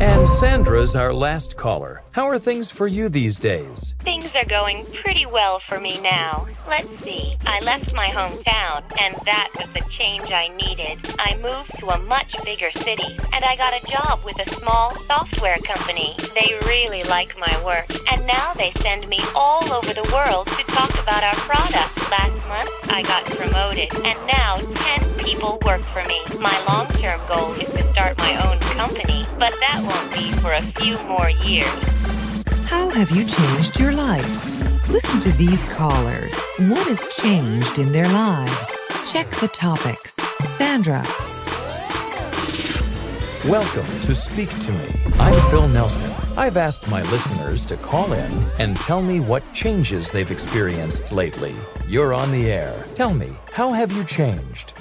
And Sandra's our last caller. How are things for you these days? Things are going pretty well for me now. Let's see. I left my hometown, and that was the change I needed. I moved to a much bigger city, and I got a job with a small software company. They really like my work, and now they send me all over the world to talk about our product. Last month, I got promoted, and now 10 people work for me. My long term goal is but that won't be for a few more years. How have you changed your life? Listen to these callers. What has changed in their lives? Check the topics. Sandra. Welcome to Speak to Me. I'm Phil Nelson. I've asked my listeners to call in and tell me what changes they've experienced lately. You're on the air. Tell me, how have you changed?